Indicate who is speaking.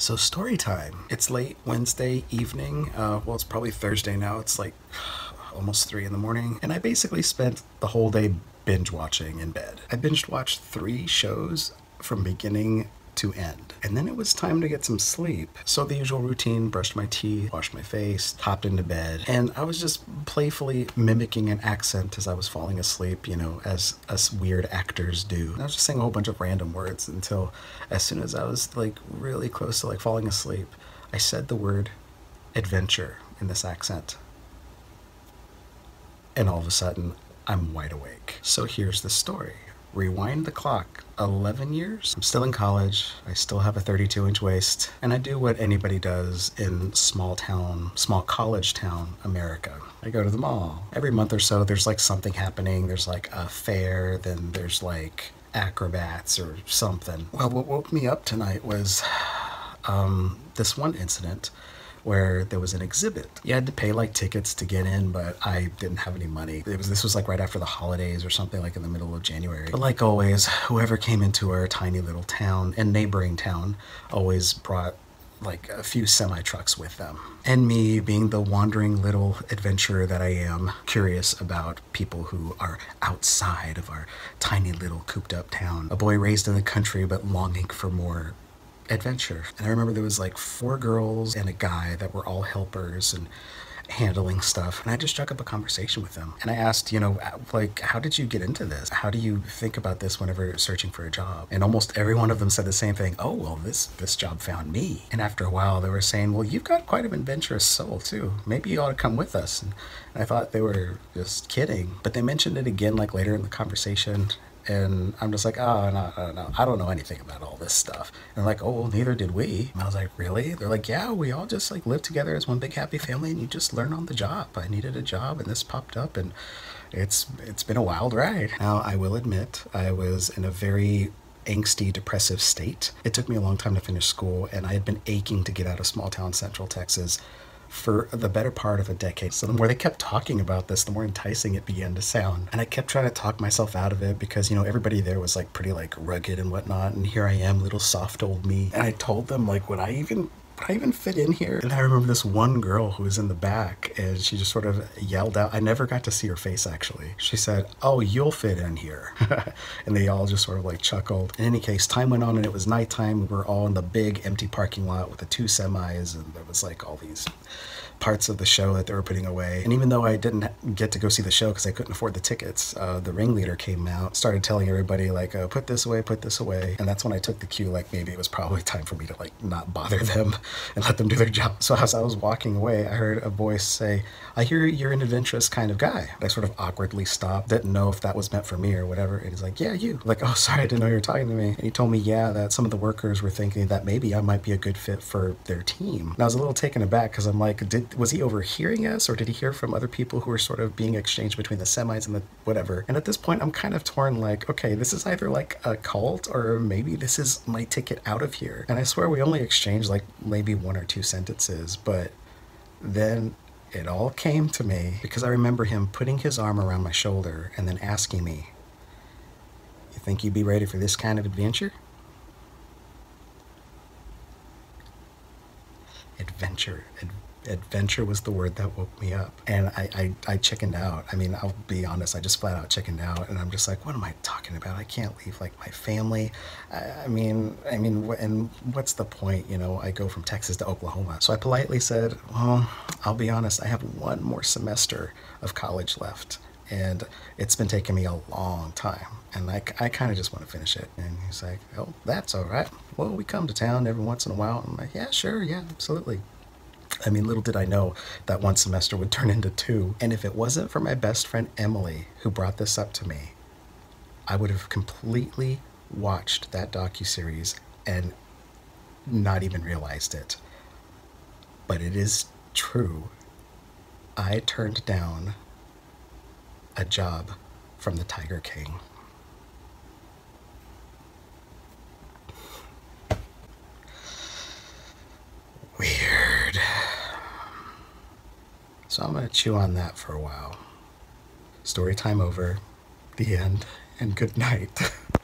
Speaker 1: So story time. It's late Wednesday evening. Uh, well, it's probably Thursday now. It's like almost three in the morning, and I basically spent the whole day binge watching in bed. I binge watched three shows from beginning to end. And then it was time to get some sleep. So the usual routine, brushed my teeth, washed my face, hopped into bed, and I was just playfully mimicking an accent as I was falling asleep, you know, as us weird actors do. And I was just saying a whole bunch of random words until as soon as I was like really close to like falling asleep, I said the word adventure in this accent. And all of a sudden, I'm wide awake. So here's the story. Rewind the clock 11 years. I'm still in college. I still have a 32 inch waist. And I do what anybody does in small town, small college town America. I go to the mall. Every month or so, there's like something happening. There's like a fair, then there's like acrobats or something. Well, what woke me up tonight was um, this one incident where there was an exhibit. You had to pay like tickets to get in, but I didn't have any money. It was this was like right after the holidays or something like in the middle of January. But like always, whoever came into our tiny little town and neighboring town always brought like a few semi trucks with them. And me, being the wandering little adventurer that I am, curious about people who are outside of our tiny little cooped up town. A boy raised in the country but longing for more adventure. And I remember there was like four girls and a guy that were all helpers and handling stuff. And I just struck up a conversation with them. And I asked, you know, like, how did you get into this? How do you think about this whenever searching for a job? And almost every one of them said the same thing. Oh, well, this this job found me. And after a while, they were saying, well, you've got quite an adventurous soul too. Maybe you ought to come with us. And I thought they were just kidding. But they mentioned it again, like later in the conversation and I'm just like, oh, no, no, no, I don't know anything about all this stuff. And like, oh, well, neither did we. And I was like, really? They're like, yeah, we all just like live together as one big happy family, and you just learn on the job. I needed a job, and this popped up, and it's it's been a wild ride. Now, I will admit, I was in a very angsty, depressive state. It took me a long time to finish school, and I had been aching to get out of small town Central Texas for the better part of a decade. So the more they kept talking about this, the more enticing it began to sound. And I kept trying to talk myself out of it because, you know, everybody there was like pretty like rugged and whatnot. And here I am, little soft old me. And I told them like, would I even I even fit in here? And I remember this one girl who was in the back and she just sort of yelled out. I never got to see her face actually. She said, Oh, you'll fit in here. and they all just sort of like chuckled. In any case, time went on and it was nighttime. We were all in the big empty parking lot with the two semis and there was like all these parts of the show that they were putting away. And even though I didn't get to go see the show because I couldn't afford the tickets, uh, the ringleader came out, started telling everybody like, uh, put this away, put this away. And that's when I took the cue, like maybe it was probably time for me to like not bother them and let them do their job. So as I was walking away, I heard a voice say, I hear you're an adventurous kind of guy. I sort of awkwardly stopped, didn't know if that was meant for me or whatever. And he's like, yeah, you. Like, oh, sorry, I didn't know you were talking to me. And he told me, yeah, that some of the workers were thinking that maybe I might be a good fit for their team. And I was a little taken aback because I'm like, did was he overhearing us or did he hear from other people who were sort of being exchanged between the semis and the whatever? And at this point, I'm kind of torn like, okay, this is either like a cult or maybe this is my ticket out of here. And I swear we only exchanged like maybe one or two sentences, but then it all came to me because I remember him putting his arm around my shoulder and then asking me, You think you'd be ready for this kind of adventure? Adventure. Ad- adventure was the word that woke me up. And I, I, I chickened out. I mean, I'll be honest, I just flat out chickened out. And I'm just like, what am I talking about? I can't leave like my family. I, I mean, I mean, and what's the point? You know, I go from Texas to Oklahoma. So I politely said, well, I'll be honest, I have one more semester of college left. And it's been taking me a long time. And I, I kind of just want to finish it. And he's like, oh, that's all right. Well, we come to town every once in a while. I'm like, yeah, sure, yeah, absolutely. I mean, little did I know that one semester would turn into two. And if it wasn't for my best friend Emily, who brought this up to me, I would have completely watched that docu-series and not even realized it. But it is true. I turned down a job from the Tiger King. Weird. So I'm going to chew on that for a while. Story time over, the end, and good night.